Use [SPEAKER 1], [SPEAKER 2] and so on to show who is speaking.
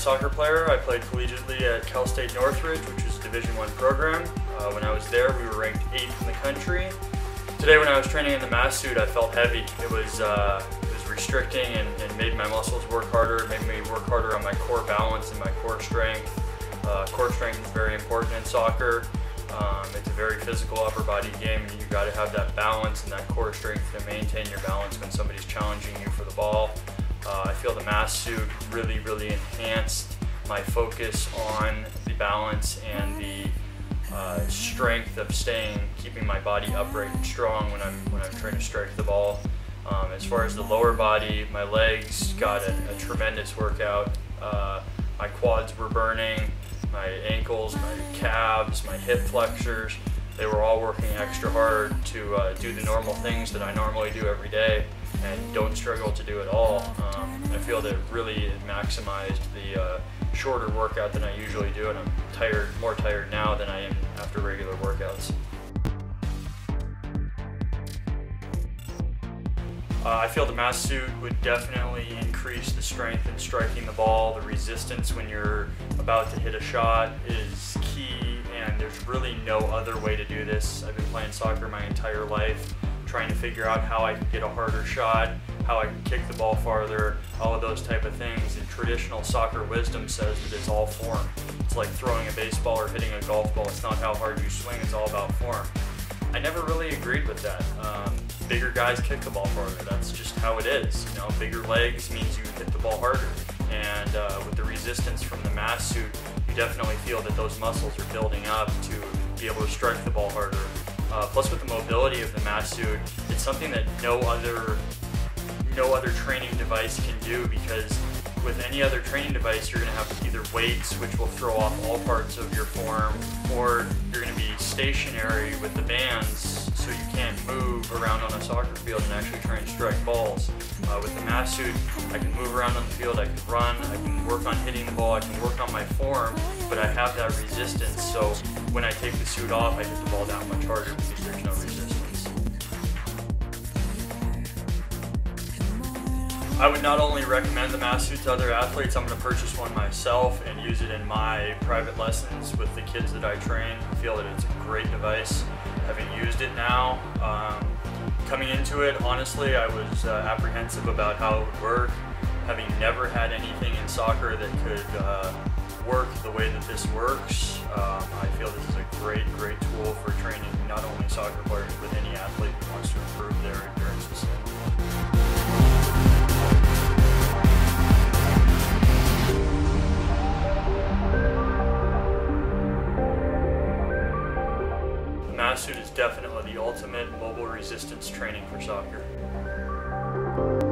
[SPEAKER 1] soccer player. I played collegiately at Cal State Northridge, which is a Division One program. Uh, when I was there, we were ranked eighth in the country. Today, when I was training in the mass suit, I felt heavy. It was uh, it was restricting and, and, made my muscles work harder. It made me work harder on my core balance and my core strength. Uh, core strength is very important in soccer. Um, it's a very physical upper body game, and you got to have that balance and that core strength to maintain your balance when somebody's challenging you for the ball. Uh, I feel the mass suit really, really enhanced my focus on the balance and the uh, strength of staying, keeping my body upright and strong when I'm when I'm trying to strike the ball. Um, as far as the lower body, my legs got a, a tremendous workout. Uh, my quads were burning, my ankles, my calves, my hip flexors. They were all working extra hard to uh, do the normal things that I normally do every day and don't struggle to do at all. Um, I feel that really maximized the uh, shorter workout than I usually do, and I'm tired, more tired now than I am after regular workouts. Uh, I feel the mass suit would definitely increase the strength in striking the ball. The resistance when you're about to hit a shot is key, and there's really no other way to do this. I've been playing soccer my entire life trying to figure out how I can get a harder shot, how I can kick the ball farther, all of those type of things. And traditional soccer wisdom says that it's all form. It's like throwing a baseball or hitting a golf ball. It's not how hard you swing, it's all about form. I never really agreed with that. Um, bigger guys kick the ball farther. That's just how it is. You know, bigger legs means you hit the ball harder. And uh, with the resistance from the mass suit, you definitely feel that those muscles are building up to be able to strike the ball harder uh, plus with the mobility of the mass suit, it's something that no other no other training device can do because with any other training device, you're going to have either weights, which will throw off all parts of your form, or you're going to be stationary with the bands, so you can't move around on a soccer field and actually try and strike balls. Uh, with the mass suit, I can move around on the field, I can run, I can work on hitting the ball, I can work on my form, but I have that resistance, so when I take the suit off, I hit the ball that much harder because there's no resistance. I would not only recommend the mass suit to other athletes, I'm going to purchase one myself and use it in my private lessons with the kids that I train. I feel that it's a great device. Having used it now, um, coming into it, honestly, I was uh, apprehensive about how it would work. Having never had anything in soccer that could uh, work the way that this works, um, I feel this is a great, great tool for training not only soccer players, ultimate mobile resistance training for soccer.